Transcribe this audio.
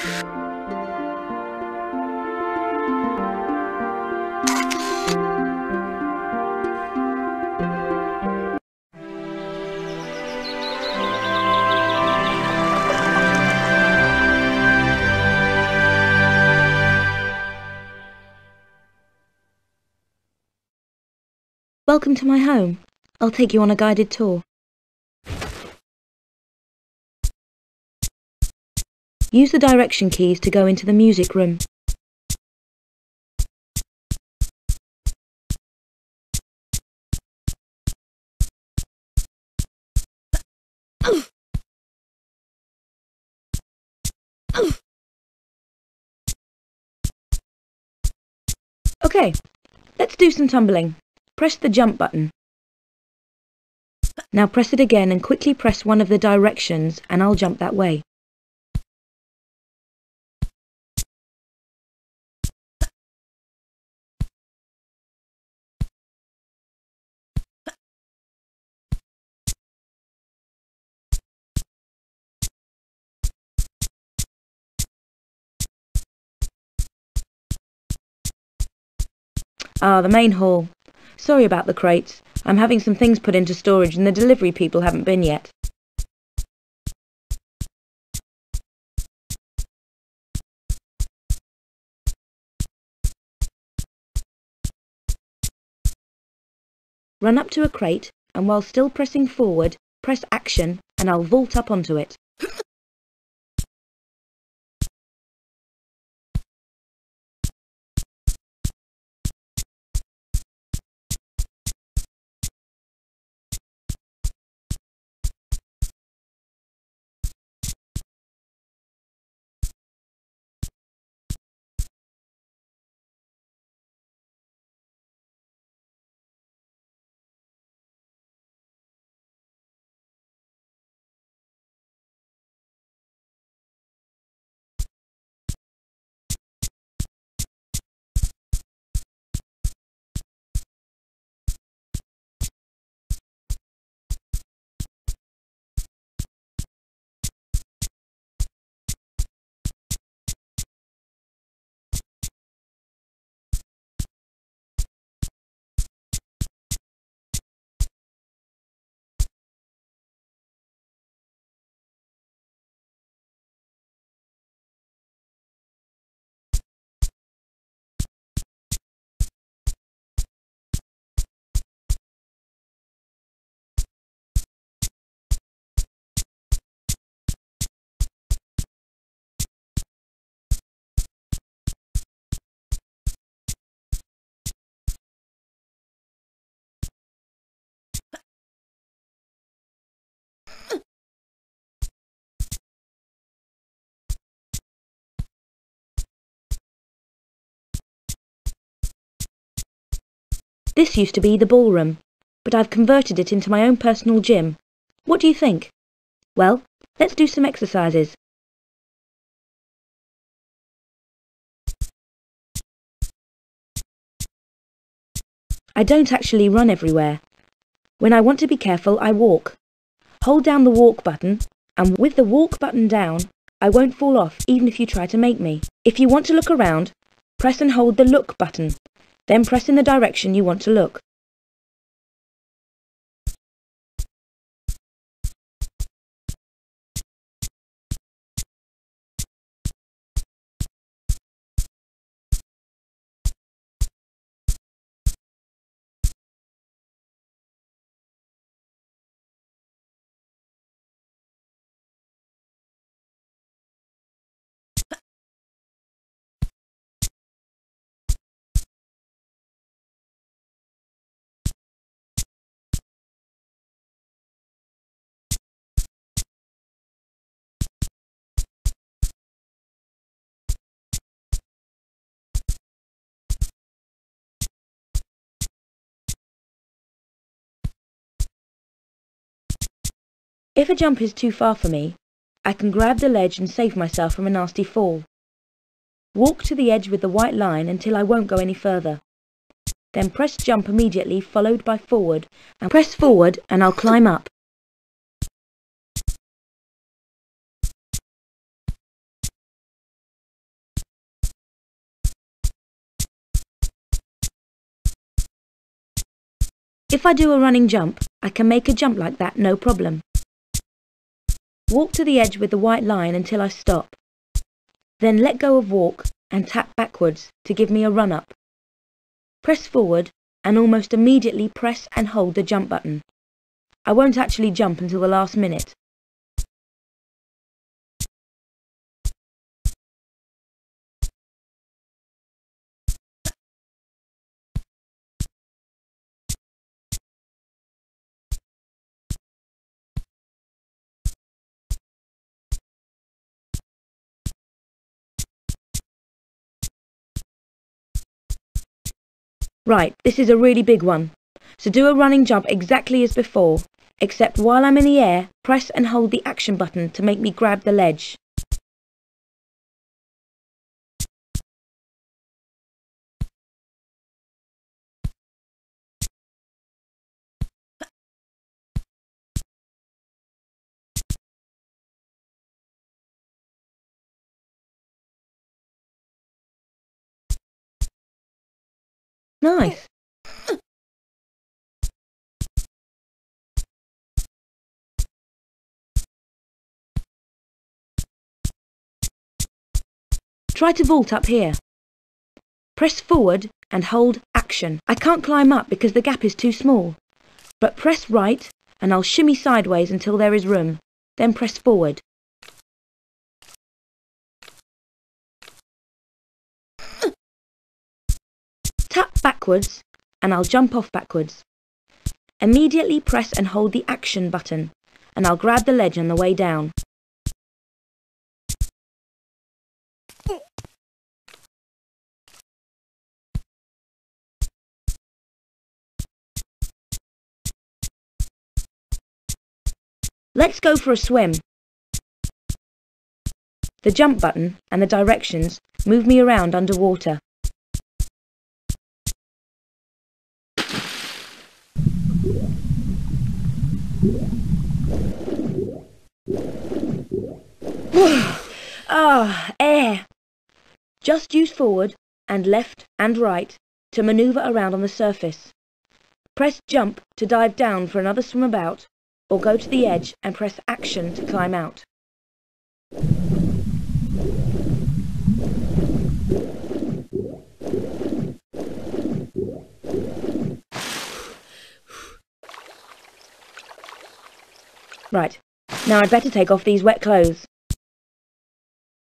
Welcome to my home. I'll take you on a guided tour. Use the direction keys to go into the music room. Okay, let's do some tumbling. Press the jump button. Now press it again and quickly press one of the directions and I'll jump that way. Ah, the main hall. Sorry about the crates. I'm having some things put into storage and the delivery people haven't been yet. Run up to a crate and while still pressing forward, press action and I'll vault up onto it. This used to be the ballroom, but I've converted it into my own personal gym. What do you think? Well, let's do some exercises. I don't actually run everywhere. When I want to be careful, I walk. Hold down the walk button, and with the walk button down, I won't fall off even if you try to make me. If you want to look around, press and hold the look button. Then press in the direction you want to look. If a jump is too far for me, I can grab the ledge and save myself from a nasty fall. Walk to the edge with the white line until I won't go any further. Then press jump immediately followed by forward and press forward and I'll climb up. If I do a running jump, I can make a jump like that no problem. Walk to the edge with the white line until I stop. Then let go of walk and tap backwards to give me a run up. Press forward and almost immediately press and hold the jump button. I won't actually jump until the last minute. Right, this is a really big one. So do a running jump exactly as before, except while I'm in the air, press and hold the action button to make me grab the ledge. Nice. Try to vault up here. Press forward and hold action. I can't climb up because the gap is too small. But press right and I'll shimmy sideways until there is room. Then press forward. Tap backwards and I'll jump off backwards. Immediately press and hold the action button and I'll grab the ledge on the way down. Let's go for a swim. The jump button and the directions move me around underwater. Ah, air. Just use forward and left and right to manoeuvre around on the surface. Press jump to dive down for another swim about or go to the edge and press action to climb out. Right, now I'd better take off these wet clothes.